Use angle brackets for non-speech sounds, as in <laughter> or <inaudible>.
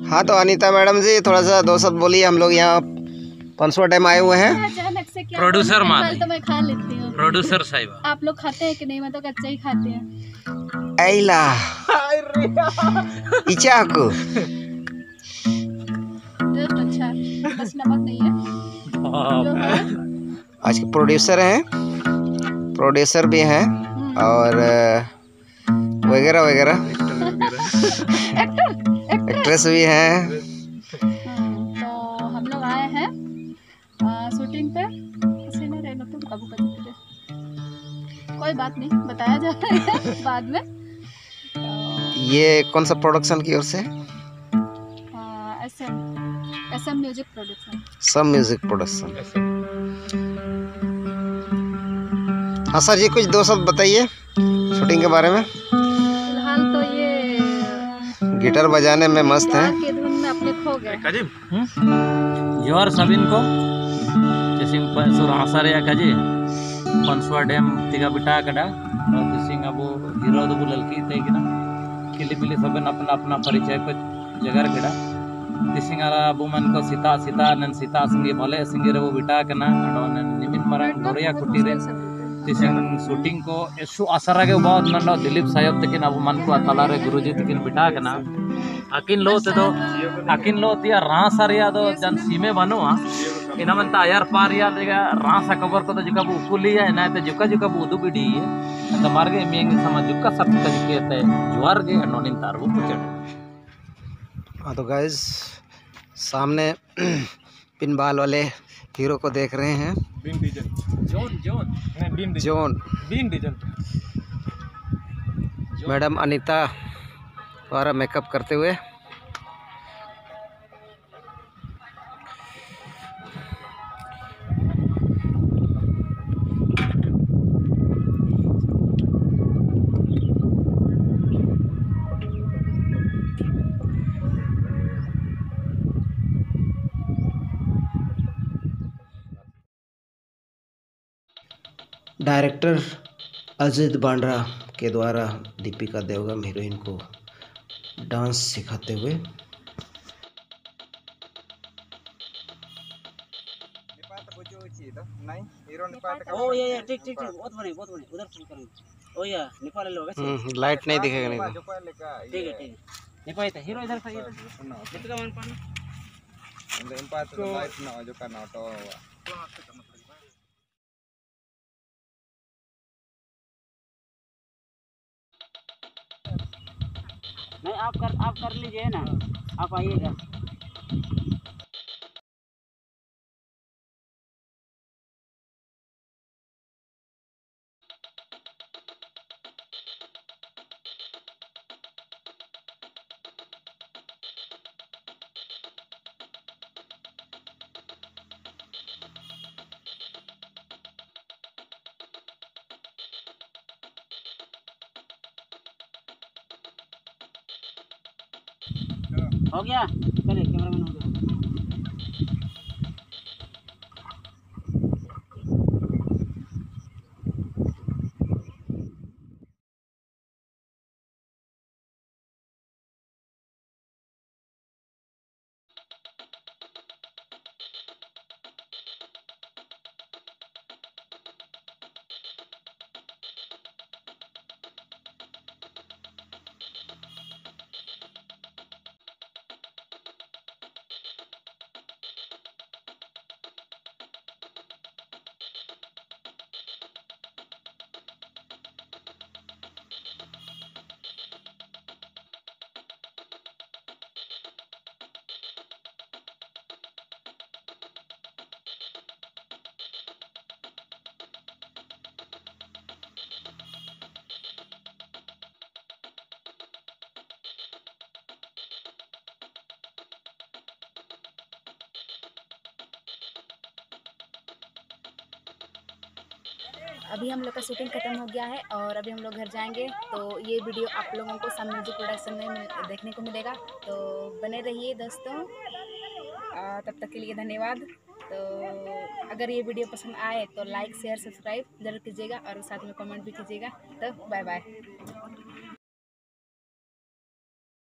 हाँ तो अनीता मैडम जी थोड़ा सा दो शब्द बोलिए हम लोग यहाँ पंचवा टाइम आए हुए हैं। अचानक से क्या प्रोड्यूसर बोलूँ, माँ कल तो मैं खा लेती हूँ। प्रोड्यूसर साहिबा। आप लोग खाते हैं कि नहीं? मैं तो कच्चा ही खाती हूँ। ऐला। इच्छा को। अच्छा। बस नमक नहीं है। आज के प्रोड्यूसर हैं। प्रोड्यूसर भी हैं। और वगैरह वगैरह। एक्ट्रेस भी हैं। हम्म, तो हम लोग आए हैं शूटिंग पे। किसी ने रहना तुम काबू कर दीजिए कोई बात नहीं बताया जाएगा <laughs> बाद में। तो ये कौन सा प्रोडक्शन की ओर से? S M S M music production सब म्यूज़िक प्रोडक्शन हाँ सर जी कुछ दो शब्द बताइए शूटिंग के बारे में। गिटार बजाने में मस्त है। जोहर डैम तिगा कड़ा अब दो तो ललकी थे कि ना किली सब अपना अपना परिचय को जगह कड़ा तिसिंगारा बुमन को सीता सीता नन सीता सिंगे भले सिंगे रे वो कना निमित मरंग कुटी रे शूटिंग को एसु आसरा के बहुत नन दिलीप साहब तकिन अब मन को अतला रे गुरुजी तकिन बिटाक कना। अकिन लो ते दो अकिन लो तिया रासा रिया दो जन सीमे बनुआ इना मन तायार पारिया देगा रासा कवर को तो जुका बु उकुलिया ना ते जुका जुका बु उदु बिडी त मार्गे मियंग समा जुका सब का जिके ते जुआर गे नोनिन तारबु पुचड़ हाँ तो गाइज़ सामने पिनबाल वाले हीरो को देख रहे हैं। बीन जोन जोन। जोन। बीन डीजल मैडम अनीता द्वारा मेकअप करते हुए। डायरेक्टर अजित बांड्रा के द्वारा दीपिका देवगम हीरोइन को डांस सिखाते हुए। ओ ये ये ठीक ठीक ठीक बहुत बढ़िया बहुत बढ़िया उधर शुरू करेंगे ओ या नेपाल ले लोगे हम्म, लाइट नहीं दिखेगा नहीं तो। ठीक है ठीक है। नेपाल तो हीरो इधर से इधर। कितना मन पानी। नहीं आप कर आप कर लीजिए ना। आप आइएगा। हो गया? चलिए कैमरामैन हो गया। अभी हम लोग का शूटिंग खत्म हो गया है और अभी हम लोग घर जाएँगे तो ये वीडियो आप लोगों को सन म्यूज़िक प्रोडक्शन में देखने को मिलेगा। तो बने रहिए दोस्तों। तब तक के लिए धन्यवाद। तो अगर ये वीडियो पसंद आए तो लाइक शेयर सब्सक्राइब ज़रूर कीजिएगा और साथ में कमेंट भी कीजिएगा। तो बाय बाय